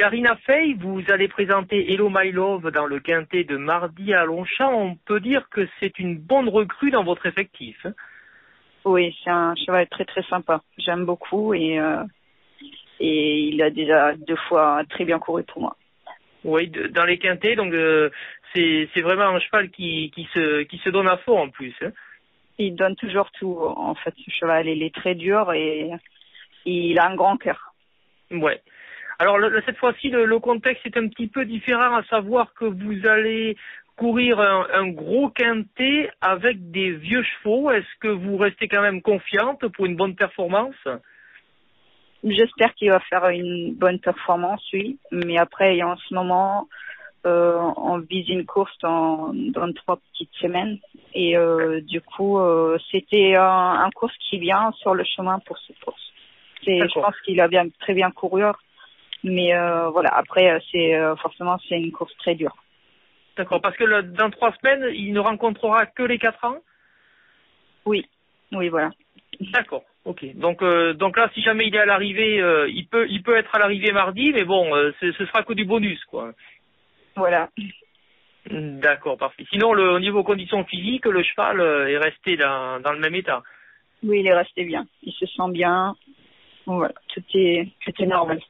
Karina Fey, vous allez présenter Hello My Love dans le quintet de mardi à Longchamp. On peut dire que c'est une bonne recrue dans votre effectif. hein? Oui, c'est un cheval très très sympa. J'aime beaucoup et euh, et il a déjà deux fois très bien couru pour moi. Oui, dans les quintets, donc euh, c'est vraiment un cheval qui, qui se qui se donne à fond en plus. hein? Il donne toujours tout. En fait, ce cheval, il est très dur et il a un grand cœur. Ouais. Alors le- cette fois-ci, le, le contexte est un petit peu différent, à savoir que vous allez courir un, un gros quintet avec des vieux chevaux. Est-ce que vous restez quand même confiante pour une bonne performance? J'espère qu'il va faire une bonne performance, oui. Mais après, en ce moment, euh, on vise une course dans, dans trois petites semaines. Et euh, du coup, euh, c'était un, un course qui vient sur le chemin pour cette course. Je pense qu'il a bien, très bien couru. Mais euh, voilà, après, euh, c'est euh, forcément c'est une course très dure. D'accord, parce que le- dans trois semaines, il ne rencontrera que les quatre ans? Oui, oui, voilà. D'accord. Ok. Donc euh, donc là, si jamais il est à l'arrivée, euh, il peut il peut être à l'arrivée mardi, mais bon, euh, ce, ce sera que du bonus, quoi. Voilà. D'accord, parfait. Sinon, le, au niveau conditions physiques, le cheval est resté dans, dans le même état. Oui, il est resté bien. Il se sent bien. Voilà, tout est, tout est normal.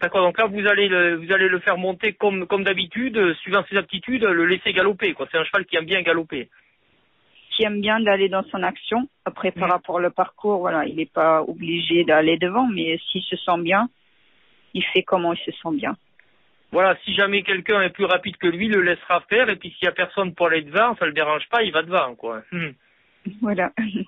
D'accord. Donc là, vous allez le, vous allez le faire monter comme comme d'habitude, euh, suivant ses aptitudes, le laisser galoper. Quoi. C'est un cheval qui aime bien galoper. qui aime bien d'aller dans son action. Après, par Mhm. rapport au parcours, voilà, il n'est pas obligé d'aller devant, mais s'il se sent bien, il fait comment il se sent bien. Voilà. Si jamais quelqu'un est plus rapide que lui, il le laissera faire. Et puis s'il y a personne pour aller devant, ça le dérange pas, il va devant, quoi. Hmm. Voilà.